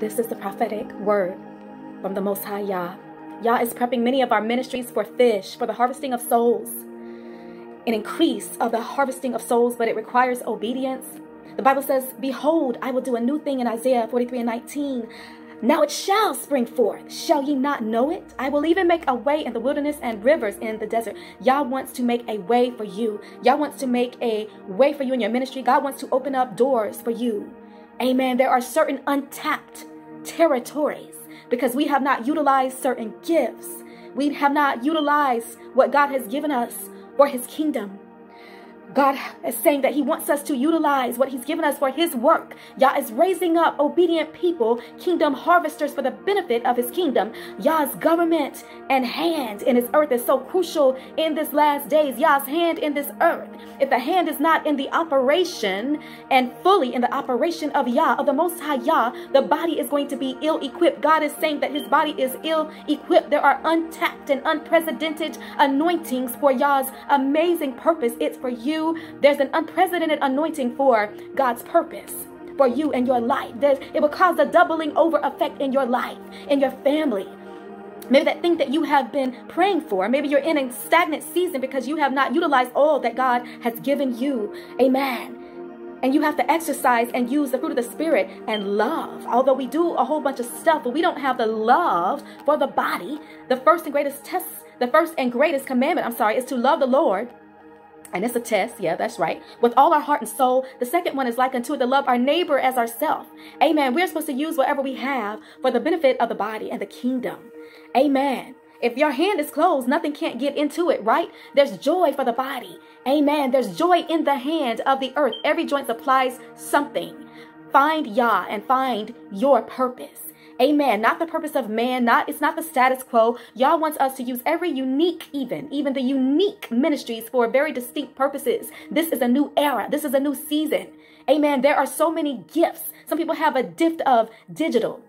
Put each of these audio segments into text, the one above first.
This is the prophetic word from the Most High Yah. Yah is prepping many of our ministries for fish, for the harvesting of souls, an increase of the harvesting of souls, but it requires obedience. The Bible says, Behold, I will do a new thing in Isaiah 43 and 19. Now it shall spring forth. Shall ye not know it? I will even make a way in the wilderness and rivers in the desert. Yah wants to make a way for you. Yah wants to make a way for you in your ministry. God wants to open up doors for you. Amen. There are certain untapped territories because we have not utilized certain gifts. We have not utilized what God has given us for his kingdom. God is saying that He wants us to utilize what He's given us for His work. Yah is raising up obedient people, kingdom harvesters for the benefit of His kingdom. Yah's government and hand in His earth is so crucial in this last days. Yah's hand in this earth. If the hand is not in the operation and fully in the operation of Yah, of the Most High Yah, the body is going to be ill equipped. God is saying that His body is ill equipped. There are untapped and unprecedented anointings for Yah's amazing purpose. It's for you there's an unprecedented anointing for God's purpose for you and your life. There's, it will cause a doubling over effect in your life, in your family. Maybe that thing that you have been praying for. Maybe you're in a stagnant season because you have not utilized all that God has given you. Amen. And you have to exercise and use the fruit of the Spirit and love. Although we do a whole bunch of stuff, but we don't have the love for the body. The first and greatest test, the first and greatest commandment, I'm sorry, is to love the Lord and it's a test, yeah, that's right. With all our heart and soul. The second one is like unto it to love our neighbor as ourselves. Amen. We're supposed to use whatever we have for the benefit of the body and the kingdom. Amen. If your hand is closed, nothing can't get into it, right? There's joy for the body. Amen. There's joy in the hand of the earth. Every joint supplies something. Find Yah and find your purpose. Amen. Not the purpose of man, not it's not the status quo. Yah wants us to use every unique, even, even the unique ministries for very distinct purposes. This is a new era. This is a new season. Amen. There are so many gifts. Some people have a gift of digital.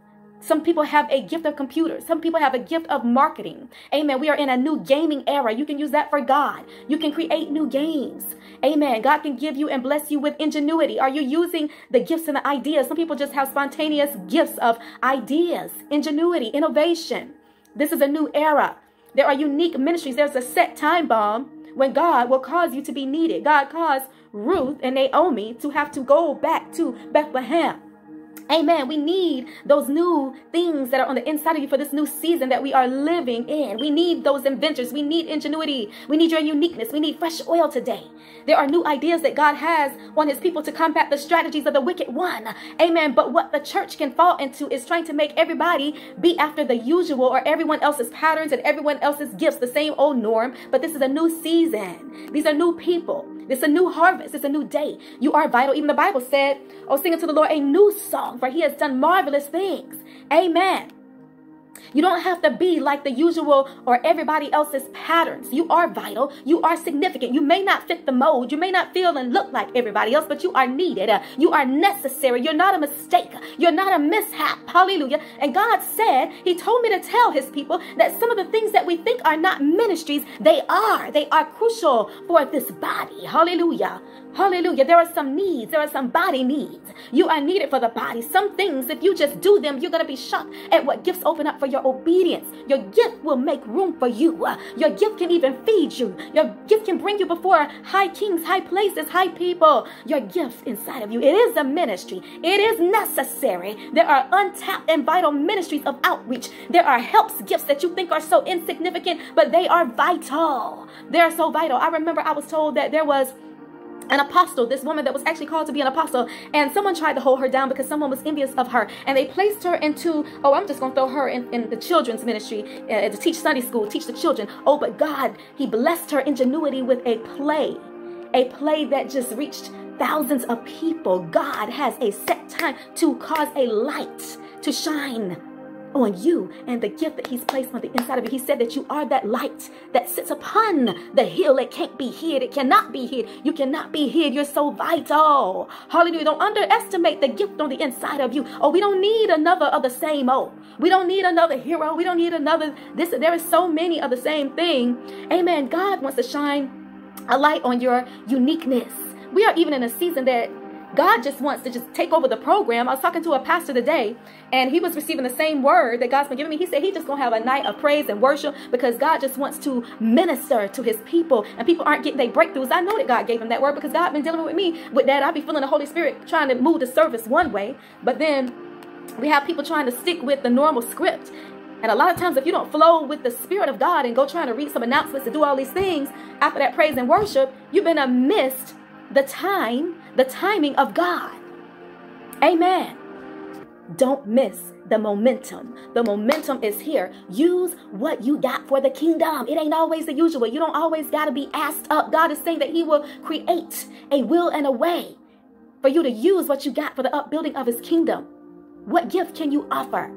Some people have a gift of computers. Some people have a gift of marketing. Amen. We are in a new gaming era. You can use that for God. You can create new games. Amen. God can give you and bless you with ingenuity. Are you using the gifts and the ideas? Some people just have spontaneous gifts of ideas, ingenuity, innovation. This is a new era. There are unique ministries. There's a set time bomb when God will cause you to be needed. God caused Ruth and Naomi to have to go back to Bethlehem. Amen. We need those new things that are on the inside of you for this new season that we are living in. We need those inventors. We need ingenuity. We need your uniqueness. We need fresh oil today. There are new ideas that God has on his people to combat the strategies of the wicked one. Amen. But what the church can fall into is trying to make everybody be after the usual or everyone else's patterns and everyone else's gifts, the same old norm. But this is a new season. These are new people. It's a new harvest. It's a new day. You are vital. Even the Bible said, Oh, sing unto the Lord a new song, for he has done marvelous things. Amen. You don't have to be like the usual or everybody else's patterns. You are vital. You are significant. You may not fit the mold. You may not feel and look like everybody else, but you are needed. Uh, you are necessary. You're not a mistake. You're not a mishap. Hallelujah. And God said, He told me to tell His people that some of the things that we think are not ministries, they are. They are crucial for this body. Hallelujah. Hallelujah. There are some needs. There are some body needs. You are needed for the body. Some things, if you just do them, you're going to be shocked at what gifts open up for your obedience. Your gift will make room for you. Your gift can even feed you. Your gift can bring you before high kings, high places, high people. Your gift inside of you. It is a ministry. It is necessary. There are untapped and vital ministries of outreach. There are helps, gifts that you think are so insignificant, but they are vital. They're so vital. I remember I was told that there was an apostle, this woman that was actually called to be an apostle, and someone tried to hold her down because someone was envious of her, and they placed her into, oh, I'm just going to throw her in, in the children's ministry uh, to teach Sunday school, teach the children. Oh, but God, He blessed her ingenuity with a play, a play that just reached thousands of people. God has a set time to cause a light to shine on you and the gift that he's placed on the inside of you. He said that you are that light that sits upon the hill. It can't be hid. It cannot be hid. You cannot be hid. You're so vital. Hallelujah. Don't underestimate the gift on the inside of you. Oh, we don't need another of the same old. We don't need another hero. We don't need another this. There is so many of the same thing. Amen. God wants to shine a light on your uniqueness. We are even in a season that God just wants to just take over the program. I was talking to a pastor today, and he was receiving the same word that God's been giving me. He said he just gonna have a night of praise and worship because God just wants to minister to his people, and people aren't getting their breakthroughs. I know that God gave him that word because God been dealing with me with that. I be feeling the Holy Spirit trying to move the service one way, but then we have people trying to stick with the normal script. And a lot of times, if you don't flow with the Spirit of God and go trying to read some announcements to do all these things after that praise and worship, you've been a missed the time, the timing of God. Amen. Don't miss the momentum. The momentum is here. Use what you got for the kingdom. It ain't always the usual. You don't always got to be asked up. God is saying that He will create a will and a way for you to use what you got for the upbuilding of His kingdom. What gift can you offer?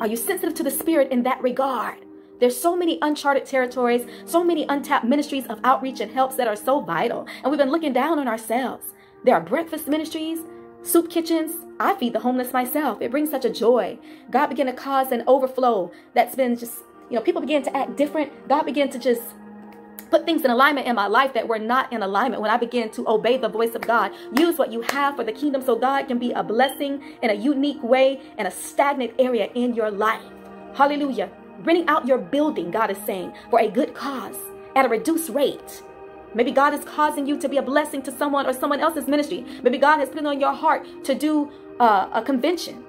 Are you sensitive to the Spirit in that regard? There's so many uncharted territories, so many untapped ministries of outreach and helps that are so vital. And we've been looking down on ourselves. There are breakfast ministries, soup kitchens. I feed the homeless myself. It brings such a joy. God began to cause an overflow that's been just, you know, people began to act different. God began to just put things in alignment in my life that were not in alignment when I began to obey the voice of God. Use what you have for the kingdom so God can be a blessing in a unique way in a stagnant area in your life. Hallelujah renting out your building, God is saying, for a good cause at a reduced rate. Maybe God is causing you to be a blessing to someone or someone else's ministry. Maybe God has put it on your heart to do uh, a convention,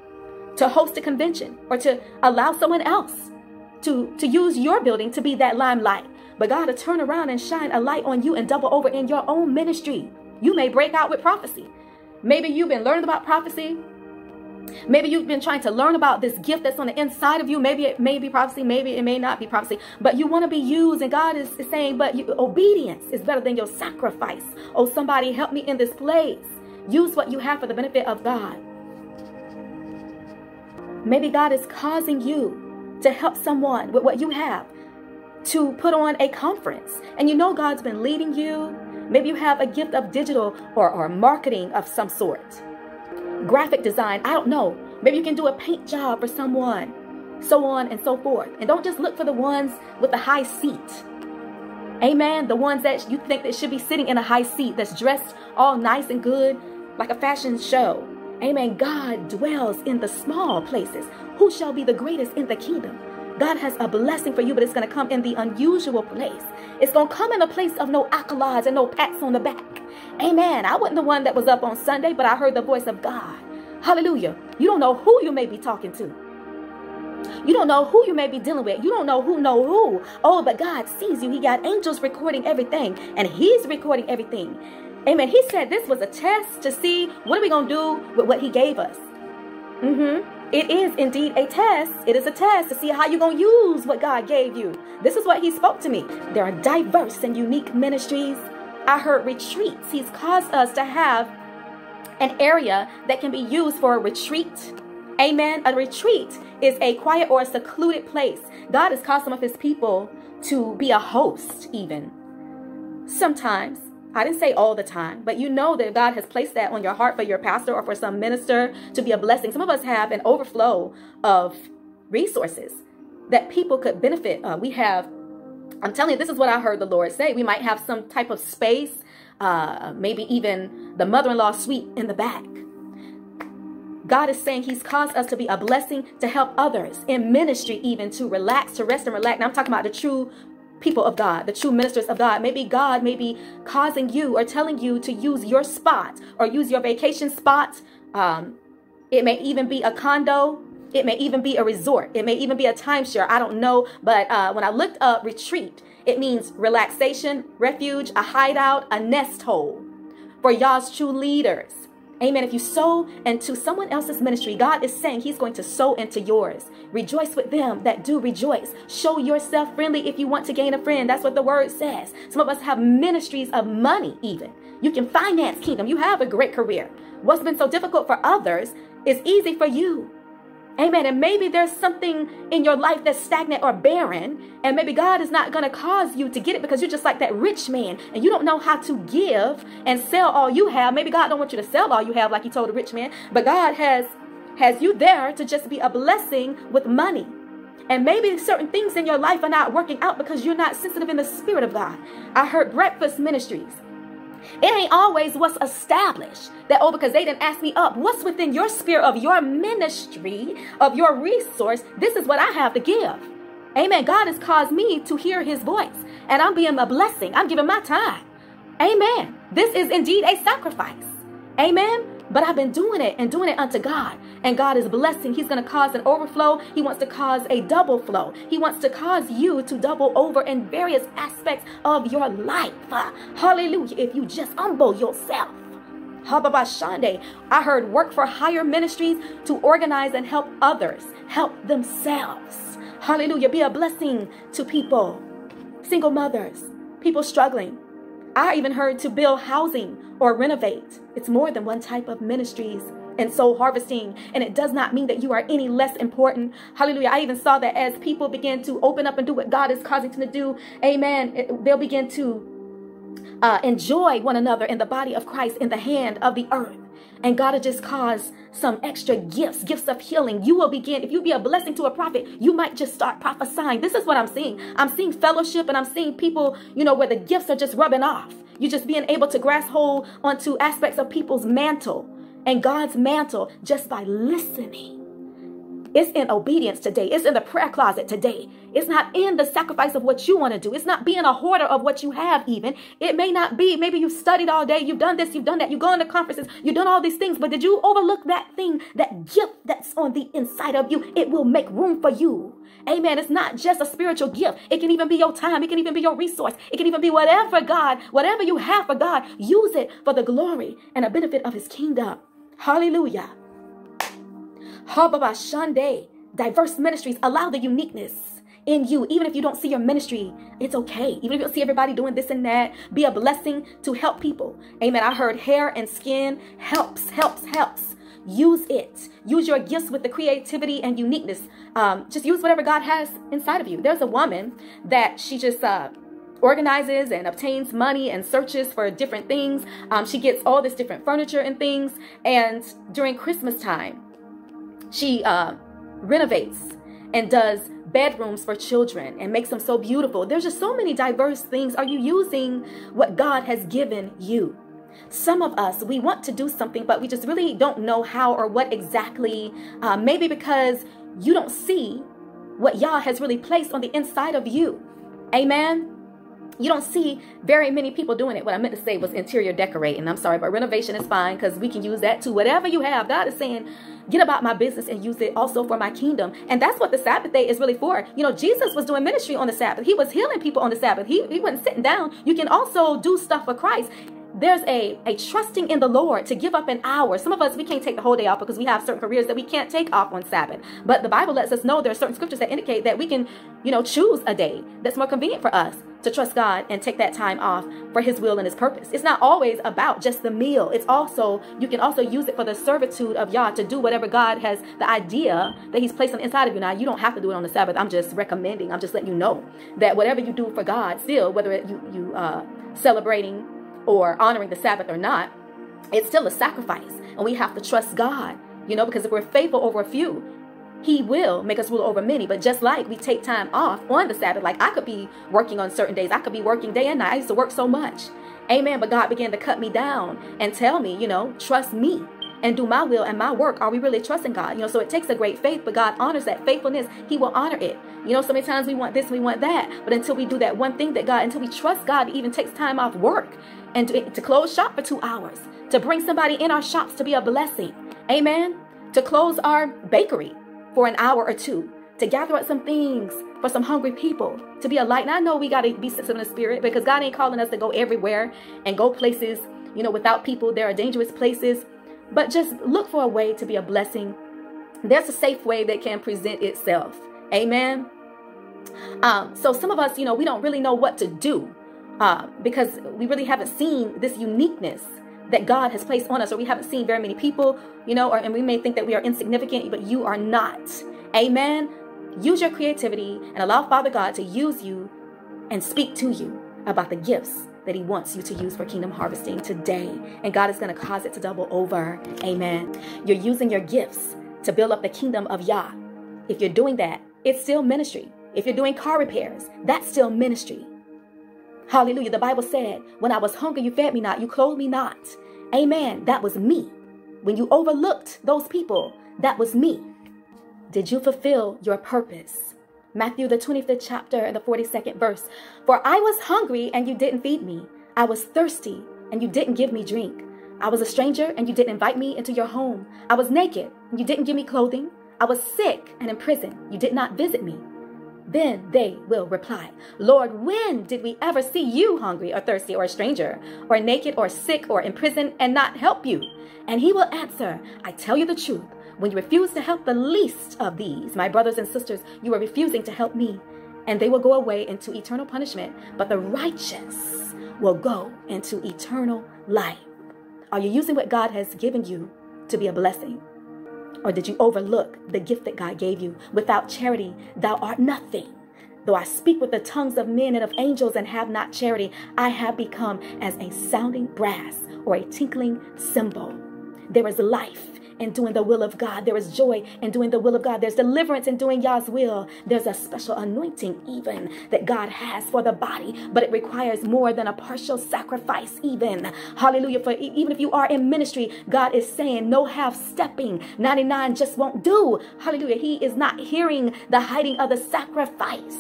to host a convention, or to allow someone else to, to use your building to be that limelight. But God to turn around and shine a light on you and double over in your own ministry. You may break out with prophecy. Maybe you've been learning about prophecy Maybe you've been trying to learn about this gift that's on the inside of you. Maybe it may be prophecy, maybe it may not be prophecy, but you want to be used. And God is, saying, but you, obedience is better than your sacrifice. Oh, somebody help me in this place. Use what you have for the benefit of God. Maybe God is causing you to help someone with what you have to put on a conference. And you know God's been leading you. Maybe you have a gift of digital or, or marketing of some sort graphic design. I don't know. Maybe you can do a paint job for someone, so on and so forth. And don't just look for the ones with the high seat. Amen. The ones that you think that should be sitting in a high seat that's dressed all nice and good like a fashion show. Amen. God dwells in the small places. Who shall be the greatest in the kingdom? God has a blessing for you, but it's going to come in the unusual place. It's going to come in a place of no accolades and no pats on the back. Amen. I wasn't the one that was up on Sunday, but I heard the voice of God. Hallelujah. You don't know who you may be talking to. You don't know who you may be dealing with. You don't know who know who. Oh, but God sees you. He got angels recording everything, and He's recording everything. Amen. He said this was a test to see what are we going to do with what He gave us. Mm-hmm. It is indeed a test. It is a test to see how you're going to use what God gave you. This is what He spoke to me. There are diverse and unique ministries. I heard retreats. He's caused us to have an area that can be used for a retreat. Amen. A retreat is a quiet or a secluded place. God has caused some of His people to be a host, even. Sometimes I didn't say all the time, but you know that God has placed that on your heart for your pastor or for some minister to be a blessing. Some of us have an overflow of resources that people could benefit. Uh, we have, I'm telling you, this is what I heard the Lord say. We might have some type of space, uh, maybe even the mother-in-law suite in the back. God is saying he's caused us to be a blessing to help others in ministry, even to relax, to rest and relax. Now I'm talking about the true people of God, the true ministers of God. Maybe God may be causing you or telling you to use your spot or use your vacation spot. Um, it may even be a condo. It may even be a resort. It may even be a timeshare. I don't know. But uh, when I looked up retreat, it means relaxation, refuge, a hideout, a nest hole for Yah's true leaders. Amen. If you sow into someone else's ministry, God is saying He's going to sow into yours. Rejoice with them that do rejoice. Show yourself friendly if you want to gain a friend. That's what the word says. Some of us have ministries of money, even. You can finance kingdom. You have a great career. What's been so difficult for others is easy for you. Amen. And maybe there's something in your life that's stagnant or barren, and maybe God is not going to cause you to get it because you're just like that rich man and you don't know how to give and sell all you have. Maybe God don't want you to sell all you have like he told the rich man, but God has has you there to just be a blessing with money. And maybe certain things in your life are not working out because you're not sensitive in the spirit of God. I heard breakfast ministries. It ain't always what's established that, oh, because they didn't ask me up. What's within your sphere of your ministry, of your resource? This is what I have to give. Amen. God has caused me to hear his voice, and I'm being a blessing. I'm giving my time. Amen. This is indeed a sacrifice. Amen. But I've been doing it and doing it unto God. And God is blessing. He's going to cause an overflow. He wants to cause a double flow. He wants to cause you to double over in various aspects of your life. Hallelujah. If you just humble yourself. Hababashande. I heard work for higher ministries to organize and help others help themselves. Hallelujah. Be a blessing to people, single mothers, people struggling, I even heard to build housing or renovate. It's more than one type of ministries and soul harvesting. And it does not mean that you are any less important. Hallelujah. I even saw that as people begin to open up and do what God is causing them to do, amen, they'll begin to uh, enjoy one another in the body of Christ in the hand of the earth. And God will just cause some extra gifts, gifts of healing. You will begin, if you be a blessing to a prophet, you might just start prophesying. This is what I'm seeing. I'm seeing fellowship and I'm seeing people, you know, where the gifts are just rubbing off. You just being able to grasp hold onto aspects of people's mantle and God's mantle just by listening. It's in obedience today. It's in the prayer closet today. It's not in the sacrifice of what you want to do. It's not being a hoarder of what you have, even. It may not be. Maybe you've studied all day. You've done this. You've done that. You've gone to conferences. You've done all these things. But did you overlook that thing, that gift that's on the inside of you? It will make room for you. Amen. It's not just a spiritual gift. It can even be your time. It can even be your resource. It can even be whatever God, whatever you have for God, use it for the glory and a benefit of his kingdom. Hallelujah. Shande. Diverse ministries allow the uniqueness in you. Even if you don't see your ministry, it's okay. Even if you don't see everybody doing this and that, be a blessing to help people. Amen. I heard hair and skin helps, helps, helps. Use it. Use your gifts with the creativity and uniqueness. Um, just use whatever God has inside of you. There's a woman that she just uh, organizes and obtains money and searches for different things. Um, she gets all this different furniture and things. And during Christmas time, she uh, renovates and does bedrooms for children and makes them so beautiful. There's just so many diverse things. Are you using what God has given you? Some of us, we want to do something, but we just really don't know how or what exactly. Uh, maybe because you don't see what Yah has really placed on the inside of you. Amen. You don't see very many people doing it. What I meant to say was interior decorating. I'm sorry, but renovation is fine because we can use that too. Whatever you have, God is saying, get about my business and use it also for my kingdom. And that's what the Sabbath day is really for. You know, Jesus was doing ministry on the Sabbath. He was healing people on the Sabbath. He, he wasn't sitting down. You can also do stuff for Christ there's a, a trusting in the Lord to give up an hour. Some of us, we can't take the whole day off because we have certain careers that we can't take off on Sabbath. But the Bible lets us know there are certain scriptures that indicate that we can, you know, choose a day that's more convenient for us to trust God and take that time off for his will and his purpose. It's not always about just the meal. It's also, you can also use it for the servitude of Yah to do whatever God has, the idea that he's placed on the inside of you. Now, you don't have to do it on the Sabbath. I'm just recommending, I'm just letting you know that whatever you do for God, still, whether you, you uh, celebrating or honoring the Sabbath or not, it's still a sacrifice. And we have to trust God, you know, because if we're faithful over a few, he will make us rule over many. But just like we take time off on the Sabbath, like I could be working on certain days, I could be working day and night. I used to work so much. Amen. But God began to cut me down and tell me, you know, trust me and do my will and my work. Are we really trusting God? You know, so it takes a great faith, but God honors that faithfulness. He will honor it. You know, so many times we want this, we want that. But until we do that one thing that God, until we trust God, it even takes time off work and to, to close shop for two hours, to bring somebody in our shops to be a blessing. Amen. To close our bakery for an hour or two to gather up some things for some hungry people, to be a light. And I know we got to be sensitive in the spirit because God ain't calling us to go everywhere and go places, you know, without people. There are dangerous places, but just look for a way to be a blessing. There's a safe way that can present itself. Amen. Um, so some of us, you know, we don't really know what to do uh, because we really haven't seen this uniqueness that God has placed on us, or we haven't seen very many people, you know, or, and we may think that we are insignificant, but you are not. Amen. Use your creativity and allow Father God to use you and speak to you about the gifts that He wants you to use for kingdom harvesting today. And God is going to cause it to double over. Amen. You're using your gifts to build up the kingdom of Yah. If you're doing that, it's still ministry. If you're doing car repairs, that's still ministry. Hallelujah. The Bible said, When I was hungry, you fed me not, you clothed me not. Amen. That was me. When you overlooked those people, that was me. Did you fulfill your purpose? Matthew, the 25th chapter and the 42nd verse. For I was hungry and you didn't feed me. I was thirsty and you didn't give me drink. I was a stranger and you didn't invite me into your home. I was naked and you didn't give me clothing. I was sick and in prison. You did not visit me. Then they will reply, Lord, when did we ever see you hungry or thirsty or a stranger or naked or sick or in prison and not help you? And he will answer, I tell you the truth. When you refuse to help the least of these, my brothers and sisters, you are refusing to help me. And they will go away into eternal punishment, but the righteous will go into eternal life. Are you using what God has given you to be a blessing? Or did you overlook the gift that God gave you? Without charity, thou art nothing. Though I speak with the tongues of men and of angels and have not charity, I have become as a sounding brass or a tinkling cymbal. There is life in doing the will of God. There is joy in doing the will of God. There's deliverance in doing Yah's will. There's a special anointing, even that God has for the body, but it requires more than a partial sacrifice, even. Hallelujah. For even if you are in ministry, God is saying, no half stepping. 99 just won't do. Hallelujah. He is not hearing the hiding of the sacrifice.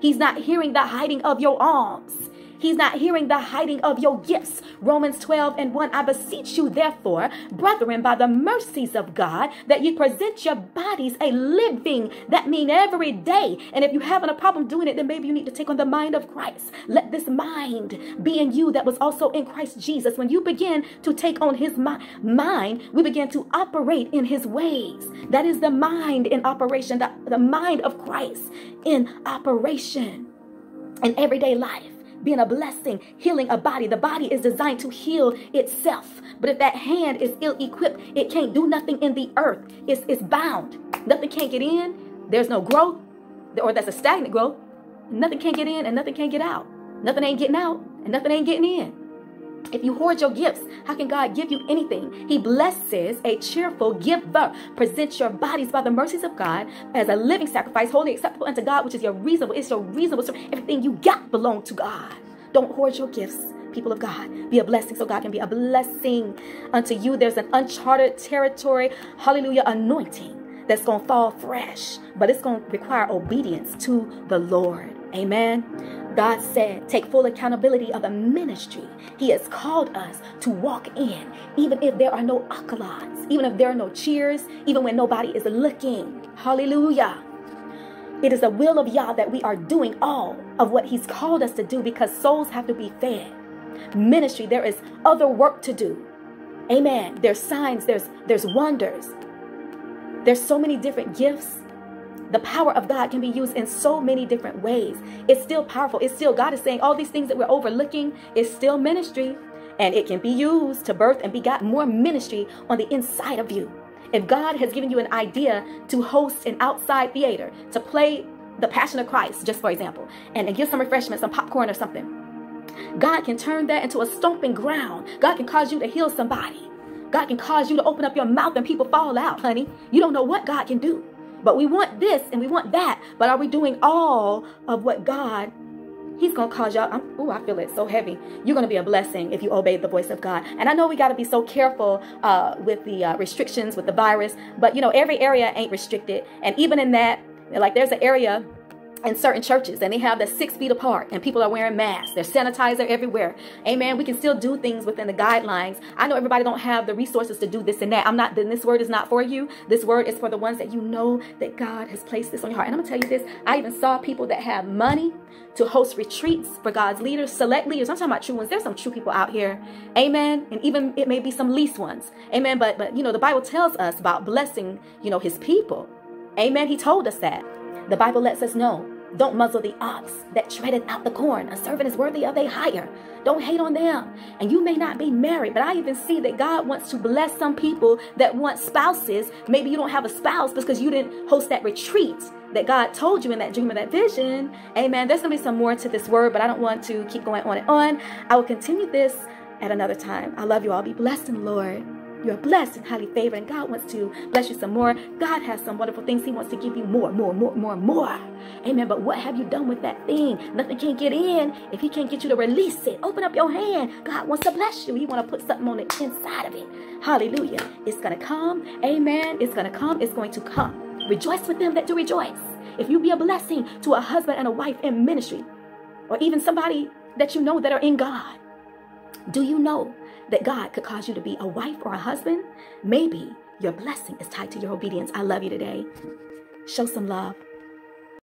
He's not hearing the hiding of your alms. He's not hearing the hiding of your gifts. Romans 12 and 1. I beseech you, therefore, brethren, by the mercies of God, that you present your bodies a living. That mean every day. And if you're having a problem doing it, then maybe you need to take on the mind of Christ. Let this mind be in you that was also in Christ Jesus. When you begin to take on his mi- mind, we begin to operate in his ways. That is the mind in operation, the, the mind of Christ in operation in everyday life being a blessing, healing a body. The body is designed to heal itself. But if that hand is ill equipped, it can't do nothing in the earth. It's, it's bound. Nothing can't get in. There's no growth, or that's a stagnant growth. Nothing can't get in and nothing can't get out. Nothing ain't getting out and nothing ain't getting in. If you hoard your gifts, how can God give you anything? He blesses a cheerful giver. Present your bodies by the mercies of God as a living sacrifice, holy, acceptable unto God, which is your reasonable. It's your reasonable. Everything you got belong to God. Don't hoard your gifts people of God. Be a blessing so God can be a blessing unto you. There's an uncharted territory, hallelujah, anointing that's going to fall fresh, but it's going to require obedience to the Lord. Amen. God said, take full accountability of the ministry He has called us to walk in, even if there are no accolades, even if there are no cheers, even when nobody is looking. Hallelujah. It is the will of Yah that we are doing all of what He's called us to do because souls have to be fed. Ministry, there is other work to do. Amen. There's signs, there's there's wonders. There's so many different gifts the power of God can be used in so many different ways. It's still powerful. It's still, God is saying all these things that we're overlooking is still ministry. And it can be used to birth and begot more ministry on the inside of you. If God has given you an idea to host an outside theater, to play the Passion of Christ, just for example, and, and give some refreshments, some popcorn or something, God can turn that into a stomping ground. God can cause you to heal somebody. God can cause you to open up your mouth and people fall out, honey. You don't know what God can do. But we want this and we want that. But are we doing all of what God He's going to cause y'all. Oh, I feel it so heavy. You're going to be a blessing if you obey the voice of God. And I know we got to be so careful uh, with the uh, restrictions with the virus, but you know, every area ain't restricted. And even in that, like there's an area in certain churches and they have that six feet apart and people are wearing masks. There's sanitizer everywhere. Amen. We can still do things within the guidelines. I know everybody don't have the resources to do this and that. I'm not then this word is not for you. This word is for the ones that you know that god has placed this on your heart. And i'm gonna tell you this. I even saw people that have money to host retreats for god's leaders select leaders. I'm talking about true ones. There's some true people out here. Amen. And even it may be some least ones. Amen. But but you know the bible tells us about blessing you know his people. Amen. He told us that the Bible lets us know don't muzzle the ox that treadeth out the corn. A servant is worthy of a hire. Don't hate on them. And you may not be married, but I even see that God wants to bless some people that want spouses. Maybe you don't have a spouse because you didn't host that retreat that God told you in that dream or that vision. Amen. There's going to be some more to this word, but I don't want to keep going on and on. I will continue this at another time. I love you all. Be blessed in the Lord. You're blessed and highly favored, and God wants to bless you some more. God has some wonderful things. He wants to give you more, more, more, more, more. Amen. But what have you done with that thing? Nothing can get in if He can't get you to release it. Open up your hand. God wants to bless you. He want to put something on the inside of it. Hallelujah. It's going to come. Amen. It's going to come. It's going to come. Rejoice with them that do rejoice. If you be a blessing to a husband and a wife in ministry, or even somebody that you know that are in God, do you know that God could cause you to be a wife or a husband? Maybe your blessing is tied to your obedience. I love you today. Show some love.